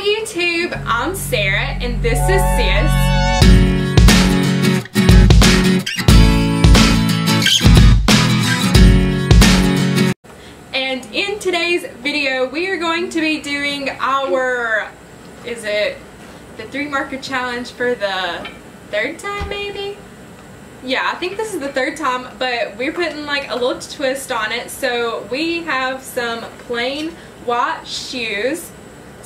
YouTube, I'm Sarah and this is Sis. And in today's video we are going to be doing our, is it the three marker challenge for the third time maybe? Yeah, I think this is the third time, but we're putting like a little twist on it. So we have some plain white shoes,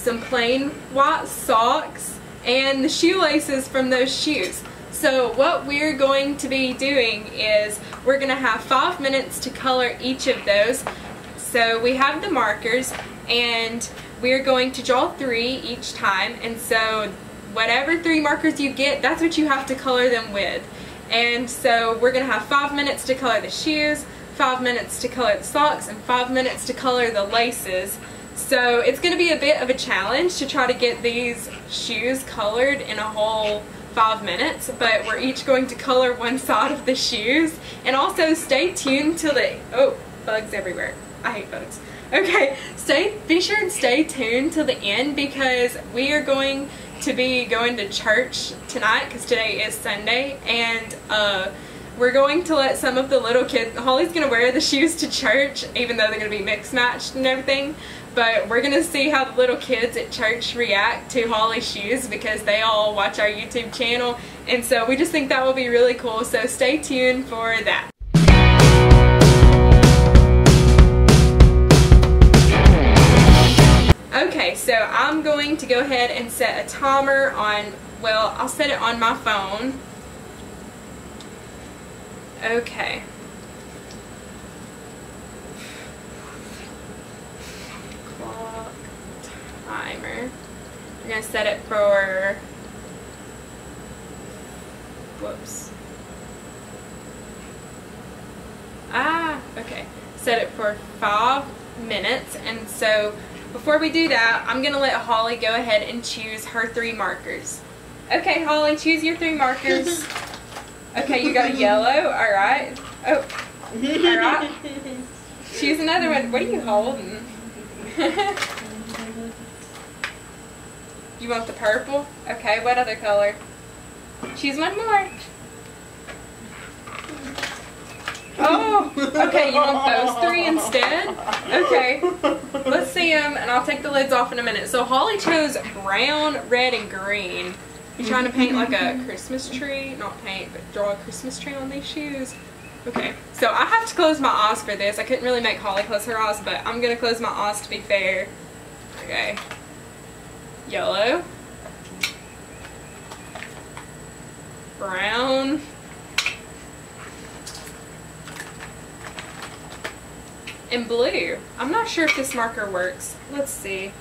some plain white socks, and the shoelaces from those shoes. So what we're going to be doing is we're going to have five minutes to color each of those. So we have the markers and we're going to draw three each time and so whatever three markers you get, that's what you have to color them with. And so we're going to have five minutes to color the shoes, five minutes to color the socks, and five minutes to color the laces. So it's going to be a bit of a challenge to try to get these shoes colored in a whole five minutes, but we're each going to color one side of the shoes. And also stay tuned till the, oh, bugs everywhere. I hate bugs. Okay, stay, be sure and stay tuned till the end because we are going to be going to church tonight because today is Sunday and uh, we're going to let some of the little kids, Holly's going to wear the shoes to church even though they're going to be mixed matched and everything but we're to see how the little kids at church react to Holly's shoes because they all watch our YouTube channel and so we just think that will be really cool so stay tuned for that. Okay, so I'm going to go ahead and set a timer on, well, I'll set it on my phone. Okay. Timer. We're going to set it for, whoops. Ah, okay. Set it for five minutes and so before we do that, I'm going to let Holly go ahead and choose her three markers. Okay, Holly, choose your three markers. Okay, you got a yellow. All right. Oh, all right. Choose another one. What are you holding? you want the purple? Okay, what other color? Choose one more. Oh, okay, you want those three instead? Okay, let's see them, and I'll take the lids off in a minute. So Holly chose brown, red, and green. You trying to paint like a Christmas tree? Not paint, but draw a Christmas tree on these shoes. Okay, so I have to close my eyes for this. I couldn't really make Holly close her eyes, but I'm going to close my eyes to be fair. Okay. Yellow. Brown. and blue. I'm not sure if this marker works. Let's see.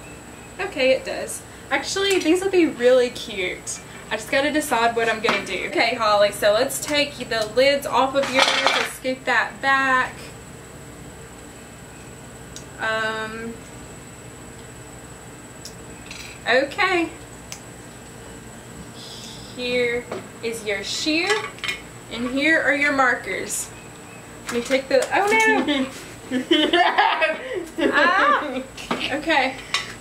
Okay, it does. Actually, these will be really cute. I just gotta decide what I'm gonna do. Okay, Holly, so let's take the lids off of yours. Let's that back. Um, okay. Here is your shear, and here are your markers. Let me take the, oh no! ah! Okay.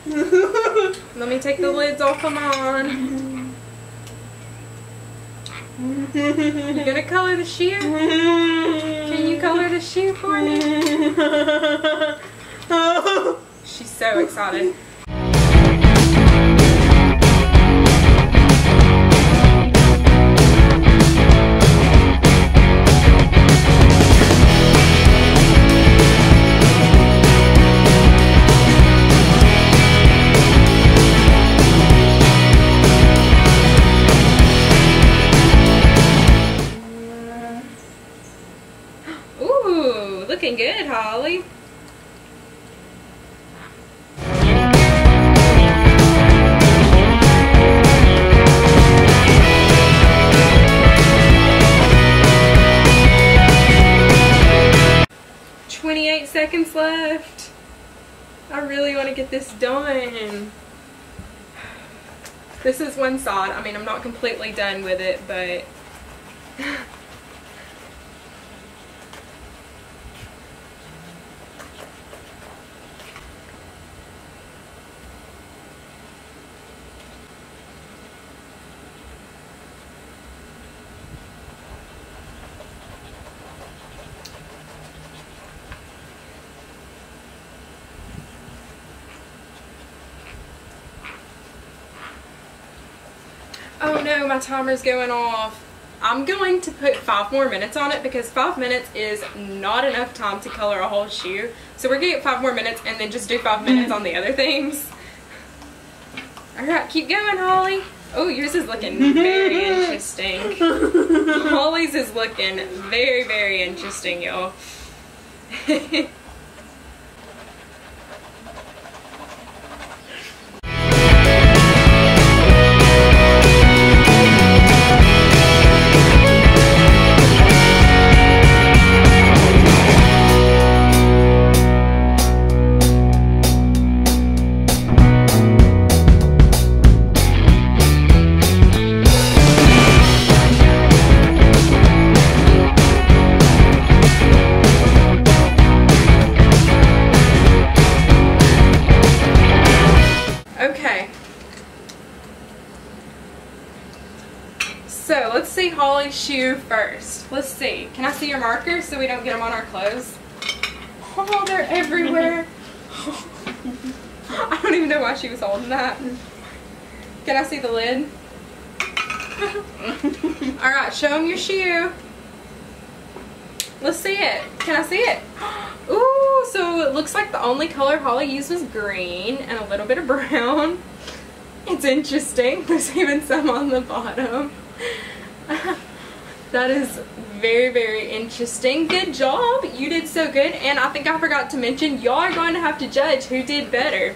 Let me take the lids off. Come on. You gonna color the shoe? Can you color the shoe for me? She's so excited. 28 seconds left. I really want to get this done. This is one side. I mean, I'm not completely done with it, but No, my timer's going off. I'm going to put five more minutes on it because five minutes is not enough time to color a whole shoe. So we're gonna get five more minutes and then just do five minutes on the other things. Alright, keep going, Holly. Oh, yours is looking very interesting. Holly's is looking very, very interesting, y'all. see Holly's shoe first. Let's see. Can I see your markers so we don't get them on our clothes? Oh, they're everywhere. I don't even know why she was holding that. Can I see the lid? Alright, show them your shoe. Let's see it. Can I see it? Ooh, so it looks like the only color Holly used was green and a little bit of brown. It's interesting. There's even some on the bottom. That is very, very interesting. Good job. You did so good. And I think I forgot to mention, y'all are going to have to judge who did better.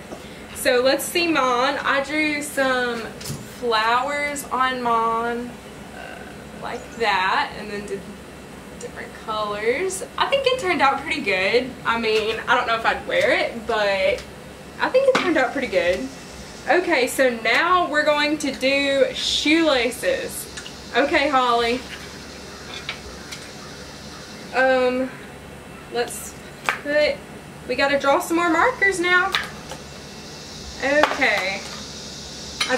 So let's see mine. I drew some flowers on mine uh, like that and then did different colors. I think it turned out pretty good. I mean, I don't know if I'd wear it, but I think it turned out pretty good. Okay, so now we're going to do shoelaces. Okay, Holly. Um, let's put, we gotta draw some more markers now. Okay. I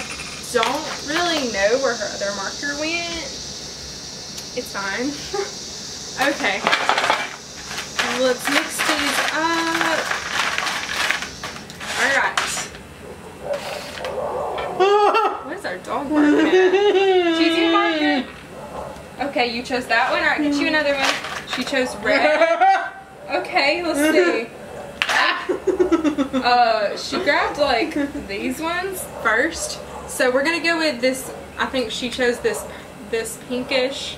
don't really know where her other marker went. It's fine. okay. Let's mix these up. Alright. What is our dog barking at? Choose your marker. Okay, you chose that one. Alright, get you another one. She chose red. Okay, let's see. Uh, she grabbed like these ones first. So we're gonna go with this. I think she chose this this pinkish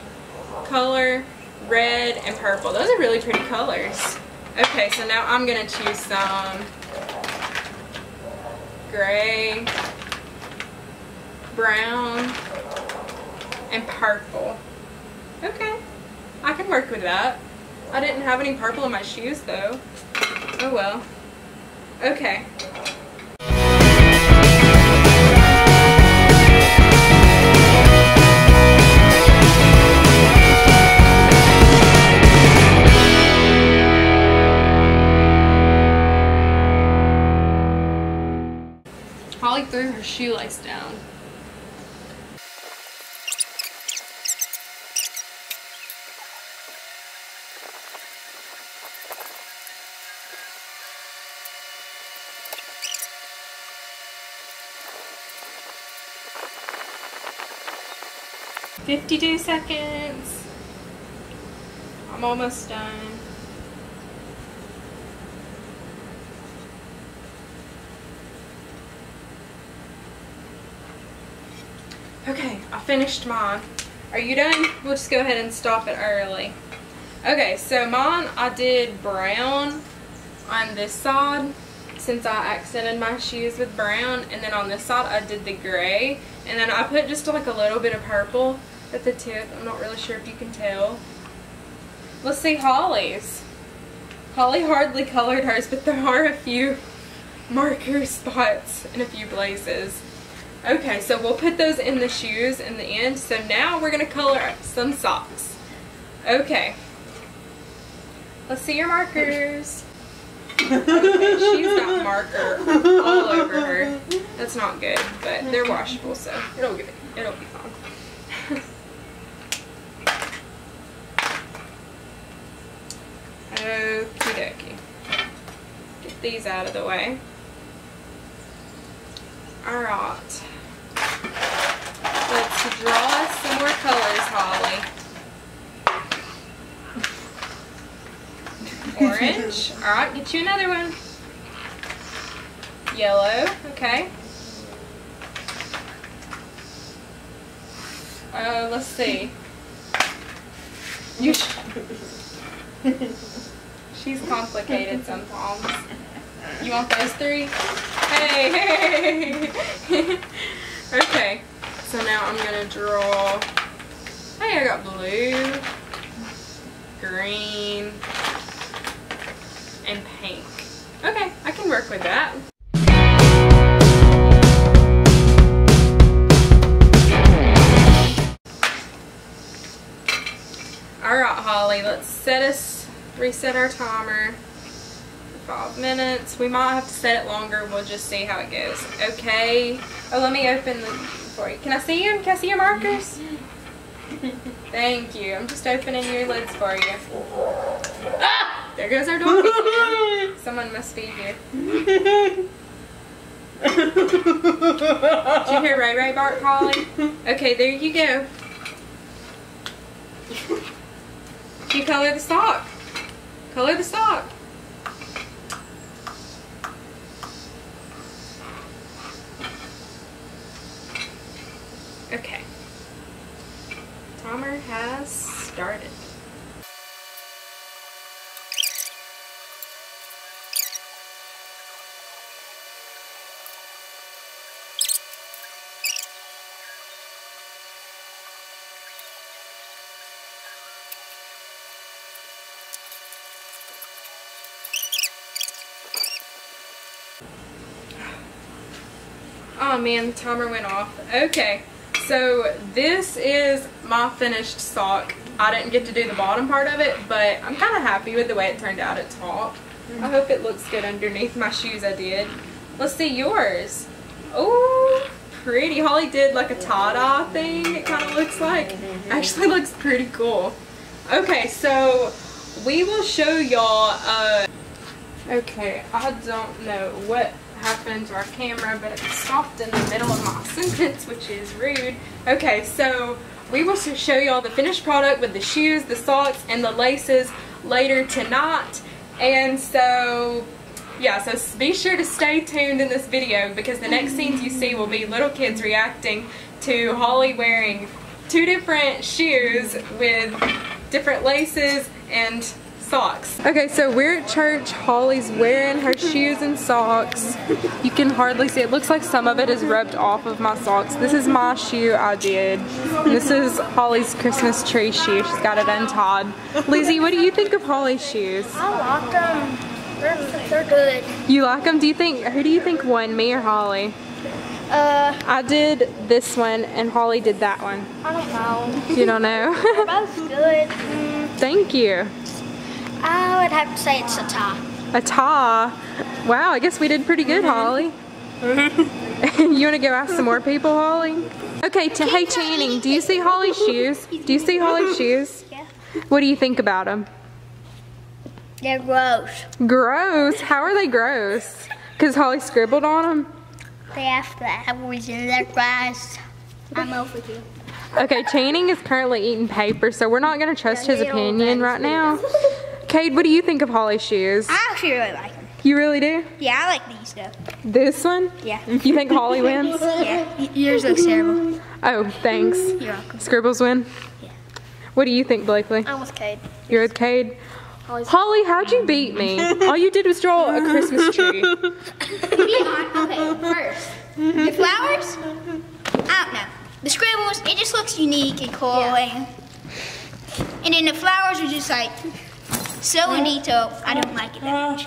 color, red and purple. Those are really pretty colors. Okay, so now I'm gonna choose some gray, brown, and purple. Okay, I can work with that. I didn't have any purple in my shoes though. Oh well. Okay. Holly threw her shoelace down. Fifty-two seconds. I'm almost done. Okay, I finished mine. Are you done? We'll just go ahead and stop it early. Okay, so mine I did brown on this side since I accented my shoes with brown and then on this side I did the gray and then I put just like a little bit of purple at the tip. I'm not really sure if you can tell. Let's see Holly's. Holly hardly colored hers but there are a few marker spots in a few blazes. Okay, so we'll put those in the shoes in the end. So now we're going to color some socks. Okay. Let's see your markers. Okay, she's got marker all over her. That's not good, but they're washable, so it'll get it'll be fine. Get these out of the way. Alright. Let's draw us some more colors, Holly. Orange. Alright, get you another one. Yellow, okay. Uh, let's see. You She's complicated sometimes. You want those three? Hey, hey! okay, so now I'm gonna draw. Hey, I got blue, green, and pink. Okay, I can work with that. Alright, Holly, let's set us, reset our timer five minutes. We might have to set it longer. We'll just see how it goes. Okay. Oh, let me open the for you. Can I see them? Can I see your markers? Thank you. I'm just opening your lids for you. Ah! There goes our dog. Someone must be here. Did you hear Ray Ray bark, Holly? Okay, there you go. You color the sock. Color the stock. Okay. Timer has started. Oh man, the timer went off. Okay. So this is my finished sock. I didn't get to do the bottom part of it, but I'm kind of happy with the way it turned out at top. I hope it looks good underneath my shoes I did. Let's see yours. Oh, pretty. Holly did like a tie-dye thing, it kind of looks like. Actually looks pretty cool. Okay, so we will show y'all, uh, okay, I don't know what happened to our camera, but it stopped in the middle of my sentence, which is rude. Okay, so we will show y'all the finished product with the shoes, the socks, and the laces later tonight. And so, yeah, so be sure to stay tuned in this video because the next scenes you see will be little kids reacting to Holly wearing two different shoes with different laces and socks. Okay, so we're at church. Holly's wearing her shoes and socks. You can hardly see. It looks like some of it is rubbed off of my socks. This is my shoe I did. And this is Holly's Christmas tree shoe. She's got it untied. Lizzie, what do you think of Holly's shoes? I like them. They're, they're good. You like them? Do you think, who do you think won, me or Holly? Uh, I did this one and Holly did that one. I don't know. You don't know? They're both good. Mm, Thank you. I would have to say it's a tie. A tie. Wow, I guess we did pretty good, mm-hmm. Holly. you want to go ask some more people, Holly? Okay, to, hey Channing, do you see Holly's shoes? Do you see Holly's shoes? Yeah. What do you think about them? They're gross. Gross. How are they gross? Because Holly scribbled on them? They have apples in their grass. I'm over here. Okay, Channing is currently eating paper, so we're not going to trust his opinion right now. Cade, what do you think of Holly's shoes? I actually really like them. You really do? Yeah, I like these though. This one? Yeah. You think Holly wins? Yeah. Yours looks terrible. Oh, thanks. You're welcome. Scribbles win? Yeah. What do you think, Blakely? I'm with Cade. You're with Cade? Holly's- Holly, how'd you beat me? All you did was draw a Christmas tree. okay, first. The flowers? I don't know. The scribbles, it just looks unique and cool. And, and then the flowers are just like so in. I don't like it that much.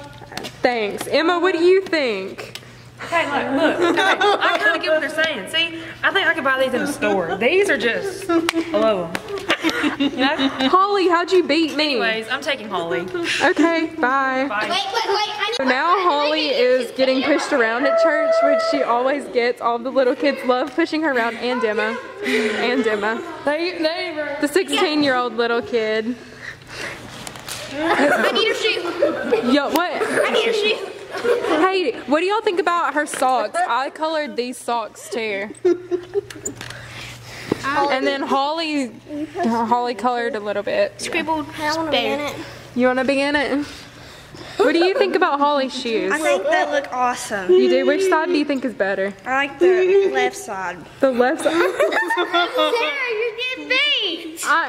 Thanks. Emma, what do you think? Okay, look, look. Okay, I kind of get what they're saying. See, I think I could buy these in a store. These are just, I love them. You know? Holly, how'd you beat me? Anyways, I'm taking Holly. Okay, bye. Bye. Wait, wait, wait. I So now Holly is getting pushed around at church, which she always gets. All the little kids love pushing her around, and Emma. And Emma. They, they The 16 year old little kid. I need a shoe. Yo, what? I need a shoe. Hey, what do y'all think about her socks? I colored these socks too. And then Holly, Holly colored a little bit. Scribbled I want to be in it. You want to be in it? What do you think about Holly's shoes? I think that look awesome. You do? Which side do you think is better? I like the left side. The left side? Sarah, you're getting beat.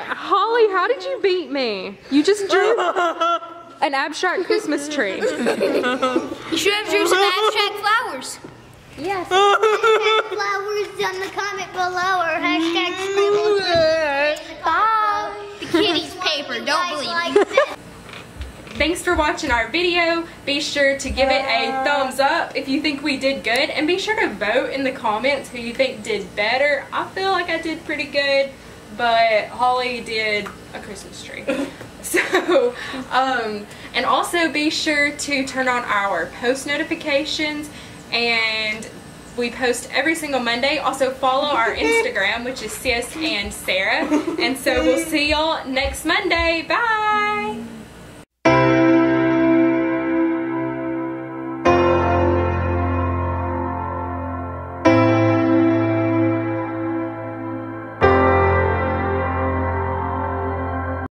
I, Holly, how did you beat me? You just drew an abstract Christmas tree. You should have drew some abstract flowers. Yes. flowers on the comment below or hashtag scribble. Bye. The kitty's paper, don't believe like this. Thanks for watching our video. Be sure to give it a thumbs up if you think we did good. And be sure to vote in the comments who you think did better. I feel like I did pretty good, but Holly did a Christmas tree. So, um, and also be sure to turn on our post notifications and we post every single Monday. Also follow our Instagram, which is Sis and Sarah. And so we'll see y'all next Monday. Bye!